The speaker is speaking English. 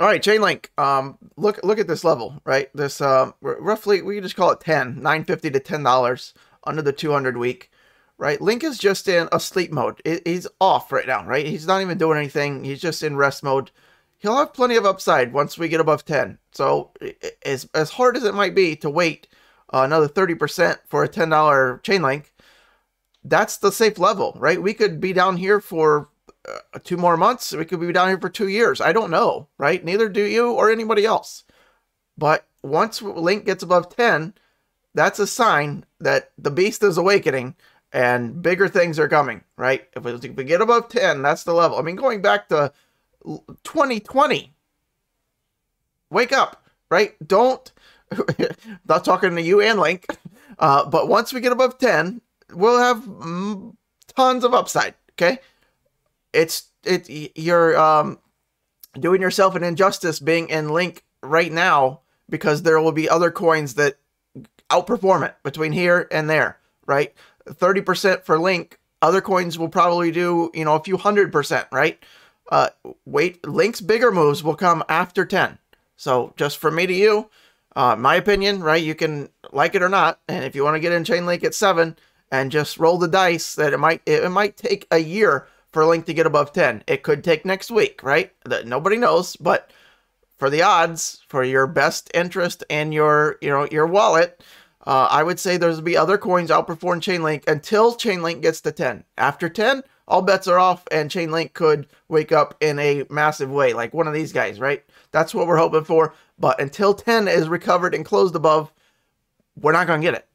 All right, Chainlink. Um, look look at this level, right? This uh, roughly we just call it 10, 950 to ten dollars under the 200 week, right? Link is just in a sleep mode. he's off right now, right? He's not even doing anything. He's just in rest mode. He'll have plenty of upside once we get above 10. So as as hard as it might be to wait uh, another 30% for a $10 Chainlink, that's the safe level, right? We could be down here for uh, two more months. We could be down here for two years. I don't know, right? Neither do you or anybody else. But once Link gets above 10, that's a sign that the beast is awakening and bigger things are coming, right? If we, get above 10, that's the level. I mean, going back to 2020, wake up, right? Don't, not talking to you and Link, uh, but once we get above 10, we'll have tons of upside, okay? It's it you're um doing yourself an injustice being in Link right now because there will be other coins that outperform it between here and there, right? 30% for Link, other coins will probably do, you know, a few hundred percent, right? Uh wait, Link's bigger moves will come after 10. So just from me to you, uh my opinion, right? You can like it or not, and if you want to get in Chainlink at 7 and just roll the dice that it might it might take a year for Link to get above 10. It could take next week, right? That nobody knows, but for the odds, for your best interest and your, you know, your wallet, uh, I would say there's be other coins outperform Chainlink until Chainlink gets to 10. After 10, all bets are off and Chainlink could wake up in a massive way, like one of these guys, right? That's what we're hoping for. But until 10 is recovered and closed above, we're not going to get it.